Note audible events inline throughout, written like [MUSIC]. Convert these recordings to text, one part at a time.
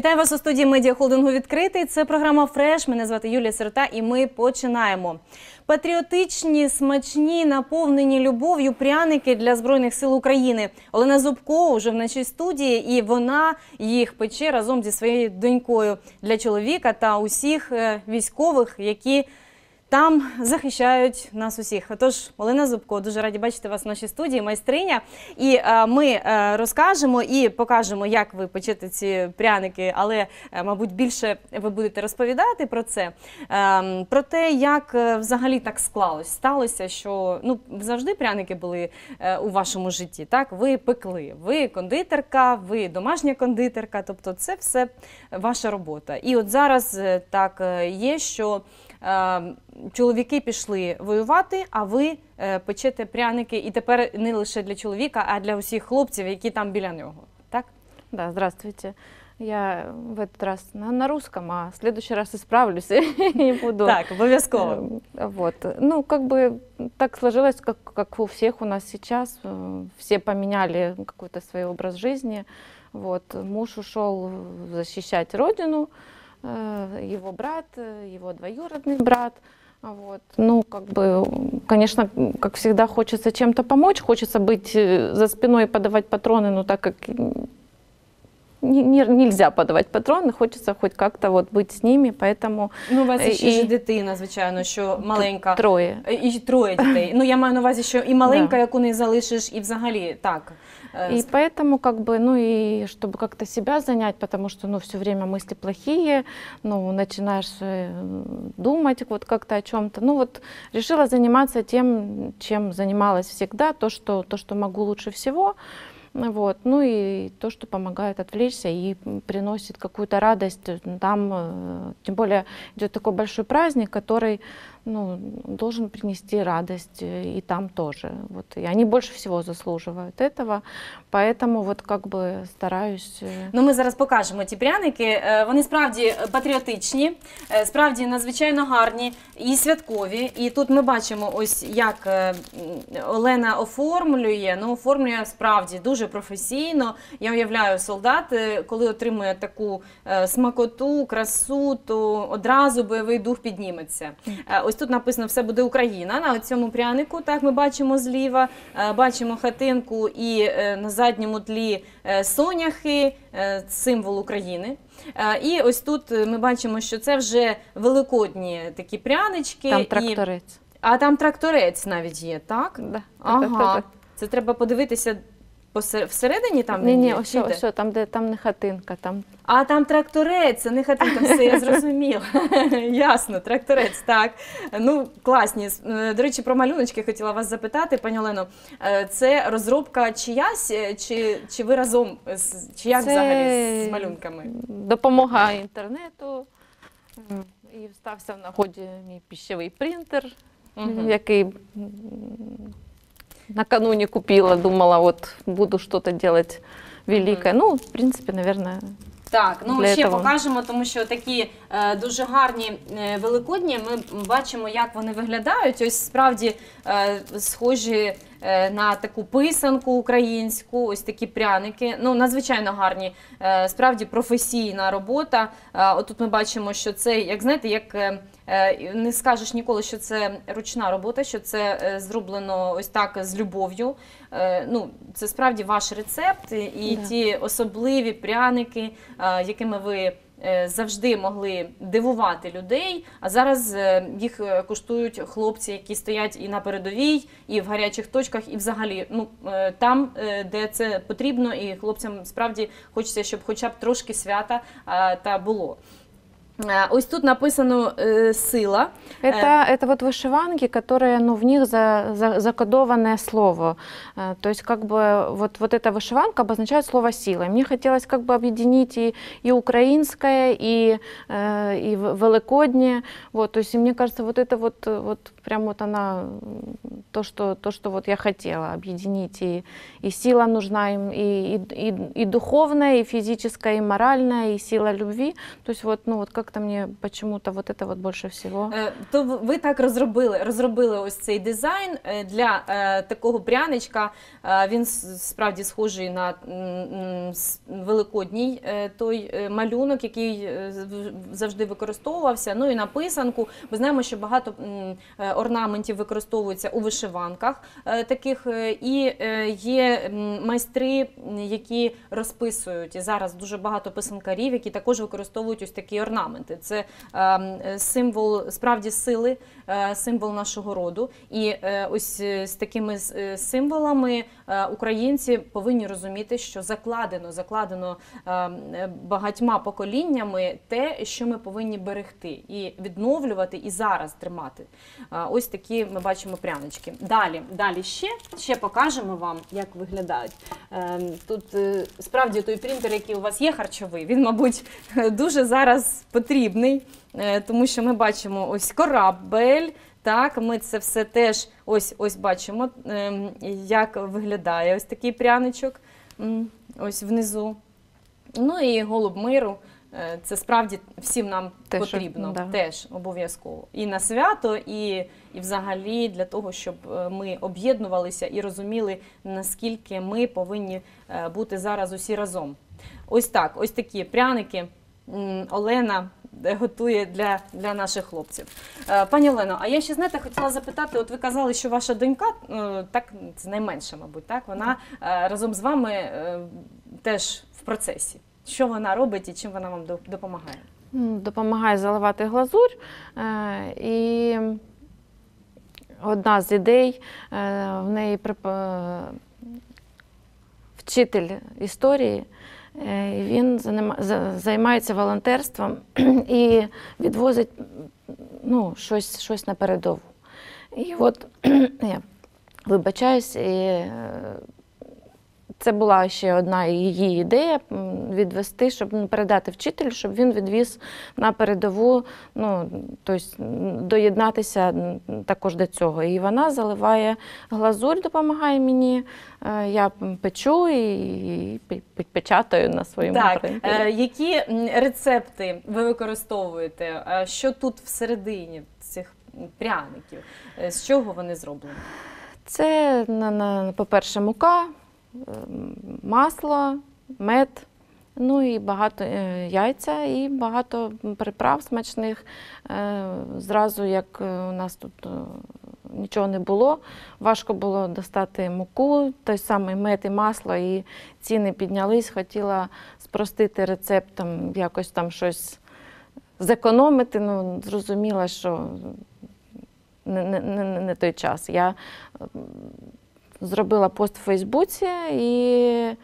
Вітаю вас у студії медіахолдингу відкритий. Це програма Фреш. Мене звати Юлія Сирота, і ми починаємо. Патріотичні, смачні, наповнені любов'ю пряники для збройних сил України. Олена Зубко вже в нашій студії, і вона їх пече разом зі своєю донькою для чоловіка та усіх е, військових, які там захищають нас усіх. Отож, Олена Зубко, дуже раді бачити вас в нашій студії, майстриня. І е, ми е, розкажемо і покажемо, як ви печете ці пряники, але, е, мабуть, більше ви будете розповідати про це. Е, про те, як е, взагалі так склалось. Сталося, що ну завжди пряники були е, у вашому житті. Так, ви пекли, ви кондитерка, ви домашня кондитерка, тобто це все ваша робота. І от зараз е, так е, є, що чоловіки пішли воювати, а ви е, печете пряники, і тепер не лише для чоловіка, а для усіх хлопців, які там біля нього. Так? Да, здравствуйте. Я в этот раз на, на русском, а в следующий раз исправлюсь [LAUGHS] и буду. Так, обов'язково. Э, Вот. Ну, как бы так сложилось, как, как у всех у нас сейчас. Э, Все поменяли какой-то свой образ жизни. Вот. Муж ушел защищать родину, э, Его брат, э, его двоюродный брат. Вот. Ну, как бы, конечно, как всегда, хочется чем-то помочь, хочется быть э, за спиной и подавать патроны, но так как не- не- нельзя подавать патроны, хочется хоть как-то вот быть с ними, поэтому Ну, у вас Е, ще і- ж дитина, звичайно, що маленька. трое. Е, І троє дітей. Ну, я маю на увазі, що і маленька, Да. яку не залишиш, і взагалі так. Е, И поэтому, как бы, ну и чтобы как-то себя занять, потому что, ну, все время мысли плохие, ну, начинаешь э, думать вот как-то о чем-то. Ну, вот решила заниматься тем, чем занималась всегда, то, что, то, что могу лучше всего. Вот. Ну и то, что помогает отвлечься и приносит какую-то радость. Там, э, тем более, идет такой большой праздник, который ну, должен принести радость э, и там тоже. Вот. И они больше всего заслуживают этого. Поэтому вот как бы стараюсь... э, Ну, ми зараз покажемо ті пряники. Е, Вони справді патріотичні, е, справді надзвичайно гарні і святкові. І тут ми бачимо, ось як е, м, Олена оформлює. Ну, оформлює справді дуже професійно. Я уявляю, солдат, е, коли отримує таку е, смакоту, красу, то одразу бойовий дух підніметься. Е, Ось тут написано все буде Україна. На цьому прянику, так ми бачимо зліва, е, бачимо хатинку і е, на задньому тлі е, соняхи, символ України. І ось тут ми бачимо, що це вже великодні такі прянички. Там і... тракторець. А там тракторець навіть є, так? Да. Ага. Це треба подивитися посер- всередині там Ні, ні, є, ось, чи де? ось, там, де там не хатинка, там А там тракторець, це не хатинка, все я зрозуміла. [LAUGHS] Ясно, тракторець, так. Ну, класні. Е, До речі, про малюночки хотіла вас запитати, пані Олено. Е, Це розробка чиясь, е, чи, чи ви разом, з- чи як Це взагалі з малюнками? допомога інтернету. М, І стався в нагоді мій пищевий принтер, Мгм. який м, накануне купила, думала, от буду щось робити велике. Ну, в принципі, наверное, Так, ну Для ще этого. покажемо, тому що такі е, дуже гарні е, великодні. Ми бачимо, як вони виглядають. Ось справді е, схожі е, на таку писанку українську, ось такі пряники. Ну, надзвичайно гарні. Е, справді професійна робота. Е, отут ми бачимо, що це, як знаєте, як. е, Не скажеш ніколи, що це ручна робота, що це е, зроблено ось так з любов'ю. Е, Ну, це справді ваш рецепт і- Да. ті особливі пряники, е, якими ви е, завжди могли дивувати людей. А зараз е, їх е, куштують хлопці, які стоять і на передовій, і в гарячих точках, і взагалі ну е, там, е, де це потрібно, і хлопцям справді хочеться, щоб хоча б трошки свята е, та було. Е, Ось тут написано е, сила. Это, это вот вышиванки, которые, ну, в них за, за- закодованное слово. Э, То есть, как бы, вот, вот эта вышиванка обозначает слово «сила». И Мне хотелось как бы объединить и, и украинское, и, э, и в- великоднее. Вот, то есть, и мне кажется, вот это вот, э, вот прям вот она, то, что, то, что вот я хотела объединить. И, и сила нужна им, и, и, и, и духовная, и физическая, и моральная, и сила любви. То есть, вот, ну, вот как как-то мне почему-то вот это вот больше всего. Е, То ви так розробили, розробили ось цей дизайн е, для е, такого пряничка. Він справді схожий на великодній е, той е, малюнок, який е, завжди використовувався. Ну і на писанку. Ми знаємо, що багато орнаментів використовується у вишиванках е, таких, е, і е, є майстри, які розписують. І зараз дуже багато писанкарів, які також використовують ось такі орнаменти. Це ем, символ справді сили, символ нашого роду. І ось з такими символами українці повинні розуміти, що закладено, закладено ем, багатьма поколіннями те, що ми повинні берегти і відновлювати, і зараз тримати. Ось такі ми бачимо прянички. Далі, далі ще, ще покажемо вам, як виглядають. Ем, Тут е, справді той принтер, який у вас є харчовий, він, мабуть, [LAUGHS] дуже зараз потрібний, е, тому що ми бачимо ось корабель. Так, ми це все теж ось ось бачимо, ем, як виглядає ось такий пряничок. Ось внизу. Ну і голуб миру. Е, Це справді всім нам Те, що- потрібно да. теж обов'язково. І на свято, і, і взагалі для того, щоб е, ми об'єднувалися і розуміли, наскільки ми повинні е, бути зараз усі разом. Ось так, ось такі пряники Олена готує для, для наших хлопців. Пані Олено, а я ще знаєте, хотіла запитати: от ви казали, що ваша донька, так це найменша, мабуть, так вона разом з вами теж в процесі. Що вона робить і чим вона вам допомагає? Допомагає заливати глазурь. Е, І одна з ідей е, в неї е, вчитель історії. Він займається волонтерством [CLEARS THROAT] і відвозить ну, щось, щось на передову. І от [CLEARS THROAT] я вибачаюсь, і, це була ще одна її ідея відвести, щоб ну, передати вчителю, щоб він відвіз на передову, ну, тобто доєднатися також до цього. І вона заливає глазурь, допомагає мені. Е, Я печу і, і пе- пе- печатаю на своєму Так, принтері. е, які рецепти ви використовуєте? Що тут всередині цих пряників? Е, З чого вони зроблені? Це, по-перше, мука, масло, мед, ну і багато е, яйця і багато приправ смачних. Е, Зразу, як е, у нас тут нічого не було, важко було достати муку, той самий мед і масло, і ціни піднялись. Хотіла спростити рецепт, там, якось там щось зекономити. Ну, зрозуміла, що не, не, не, той час. Я зробила пост в Фейсбуці і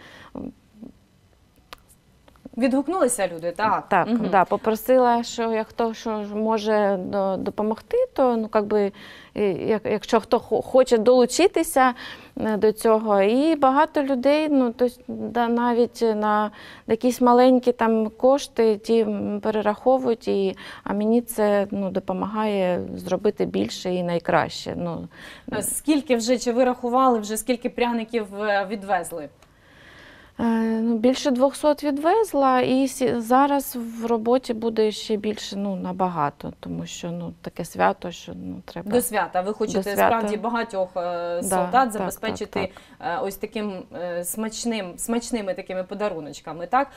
Відгукнулися люди, так. так, Мгм. да, попросила, що як хто що може допомогти, то ну, как би, і як, якщо хто хоче долучитися е, до цього. І багато людей, ну, тобто, да, навіть на якісь маленькі там кошти ті перераховують, і, а мені це ну, допомагає зробити більше і найкраще. Ну, Е, Скільки вже чи ви рахували вже скільки пряників е, відвезли? Е, Ну, більше 200 відвезла, і зараз в роботі буде ще більше, ну, набагато, тому що ну, таке свято, що ну, треба. До свята. Ви хочете свята. справді багатьох е, Да, солдат так, забезпечити так, е, ось таким смачним, смачними такими подаруночками. Так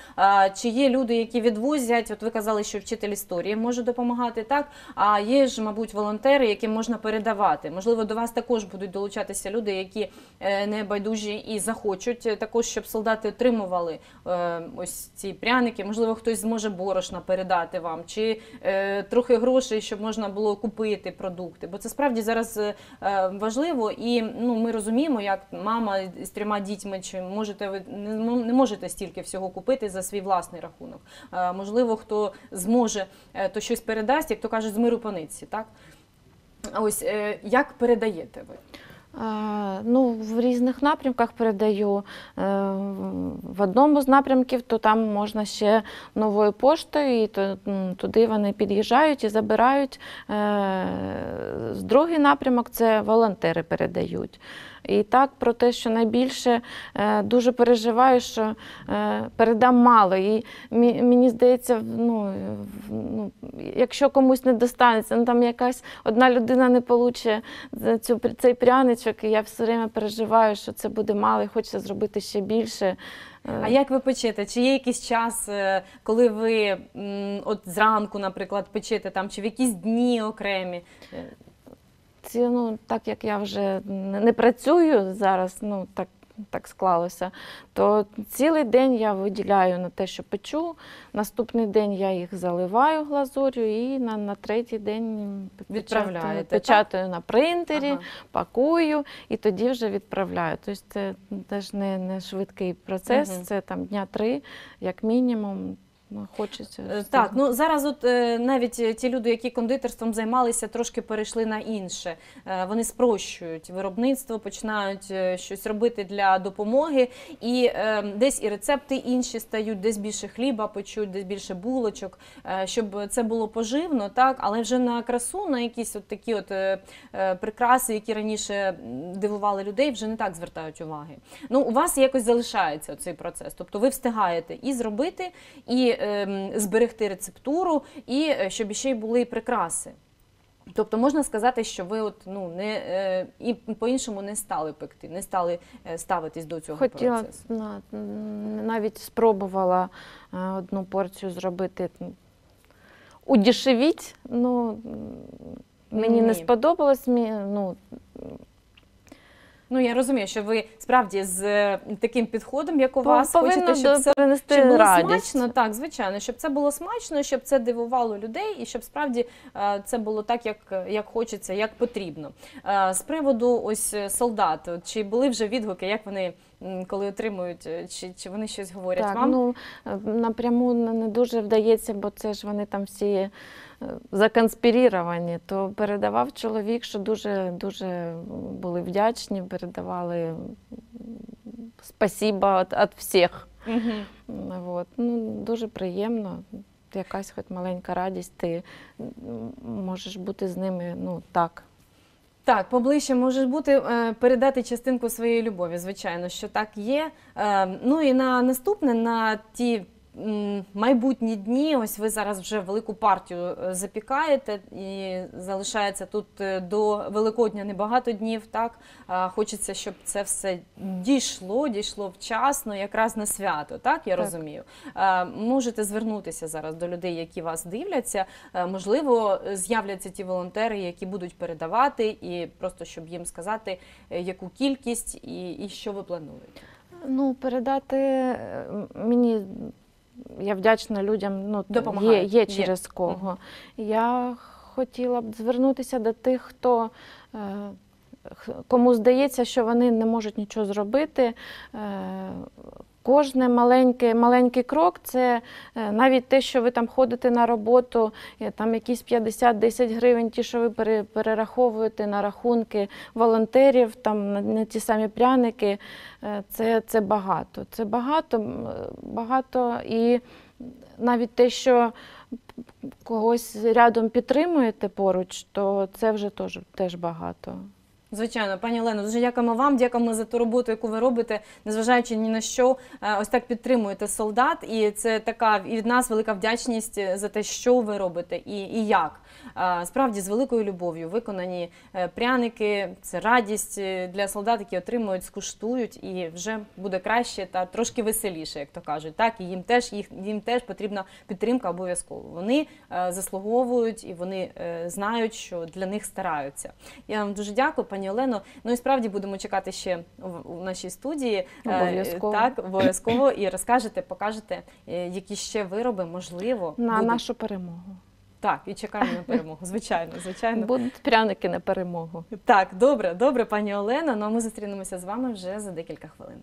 чи є люди, які відвозять? От ви казали, що вчитель історії може допомагати, так а є ж, мабуть, волонтери, яким можна передавати. Можливо, до вас також будуть долучатися люди, які е, не байдужі і захочуть також, щоб солдати отримували е, ось ці пряники. Можливо, хтось зможе борошна передати вам, чи е, трохи грошей, щоб можна було купити продукти. Бо це справді зараз е, важливо, і ну ми розуміємо, як мама з трьома дітьми, чи можете ви не, не можете стільки всього купити за свій власний рахунок. Можливо, хто зможе, то щось передасть, як то кажуть, з миру по так. Ось як передаєте ви? Ну, в різних напрямках передаю. Е, В одному з напрямків, то там можна ще новою поштою, і туди вони під'їжджають і забирають. Е, Другий напрямок це волонтери передають. І так про те, що найбільше е, дуже переживаю, що е, передам мало. І мені здається, ну, ну, якщо комусь не достанеться, ну там якась одна людина не получить цю, цей пряничок, і я все время переживаю, що це буде мало, і хочеться зробити ще більше. Е, А як ви печете? Чи є якийсь час, коли ви от зранку, наприклад, печете там, чи в якісь дні окремі? Е, ці, ну, так як я вже не працюю зараз, ну так, так склалося, то цілий день я виділяю на те, що печу. Наступний день я їх заливаю глазур'ю і на, на третій день Відправляєте, печатаю, так? на принтері, Ага. пакую і тоді вже відправляю. Тобто це теж не, не швидкий процес, Мгм. це там дня три, як мінімум. Ну, хочеться. Е. Так, ну зараз от е, навіть е, ті люди, які кондитерством займалися, трошки перейшли на інше. Вони спрощують виробництво, починають щось робити для допомоги, і десь і рецепти інші стають, десь більше хліба печуть, десь більше булочок, щоб це було поживно, так, але вже на красу, на якісь от такі от прикраси, які раніше дивували людей, вже не так звертають уваги. Ну, у вас якось залишається цей процес. Тобто ви встигаєте і зробити, і зберегти рецептуру, і е, щоб ще й були прикраси. Тобто можна сказати, що ви от ну не е, і по-іншому не стали пекти, не стали е, ставитись до цього Хотіла процесу. на, навіть спробувала одну порцію зробити м, удешевіть. Ну, мені Ні. не сподобалось. мі- Ну, Ну я розумію, що ви справді з е, таким підходом, як у вас, повинно хочете, щоб це принести щоб було радість. смачно, так звичайно, щоб це було смачно, щоб це дивувало людей, і щоб справді е, це було так, як, як хочеться, як потрібно. Е, З приводу ось солдат, чи були вже відгуки, як вони коли отримують, чи, чи вони щось говорять Так, вам? ну, напряму не дуже вдається, бо це ж вони там всі законспіріровані. То передавав чоловік, що дуже, дуже були вдячні, передавали спасіба від, від всіх. Мгм. Ну, Вот. Ну, дуже приємно. Якась хоч маленька радість, ти можеш бути з ними ну, так. Так, поближче можеш бути е, передати частинку своєї любові, звичайно, що так є. Е, Ну і на наступне, на ті майбутні дні, ось ви зараз вже велику партію е, запікаєте, і залишається тут е, до Великодня небагато днів. Так хочеться, щоб це все дійшло, дійшло вчасно, якраз на свято. Так я Так. розумію. Можете звернутися зараз до людей, які вас дивляться. Можливо, з'являться ті волонтери, які будуть передавати, і просто щоб їм сказати, е, яку кількість і, і що ви плануєте. Ну, передати мені, я вдячна людям, ну, є, є є. через кого. Я хотіла б звернутися до тих, хто. е, Кому здається, що вони не можуть нічого зробити. Кожне маленький, маленький крок це е, навіть те, що ви там ходите на роботу, е, там якісь 50-10 гривень, ті, що ви перераховуєте на рахунки волонтерів, там на, ті самі пряники, е, це, це багато. Це багато, багато і навіть те, що когось рядом підтримуєте поруч, то це вже теж, теж багато. Звичайно, пані Олено, дуже дякуємо вам, дякуємо за ту роботу, яку ви робите, незважаючи ні на що. Е, Ось так підтримуєте солдат, і це така і від нас велика вдячність за те, що ви робите і, і як. Е, Справді з великою любов'ю виконані е, пряники, це радість для солдат, які отримують, скуштують, і вже буде краще та трошки веселіше, як то кажуть. Так, і їм теж їх їм теж потрібна підтримка обов'язково. Вони заслуговують і вони знають, що для них стараються. Я вам дуже дякую, пані Олено. Ну і справді будемо чекати ще в нашій студії. Е, Обов'язково. Так, обов'язково і розкажете, покажете, е, які ще вироби можливо На будуть. нашу перемогу. Так, і чекаємо на перемогу. Звичайно, звичайно. Будуть пряники на перемогу. Так, добре, добре, пані Олено. Ну а ми зустрінемося з вами вже за декілька хвилин.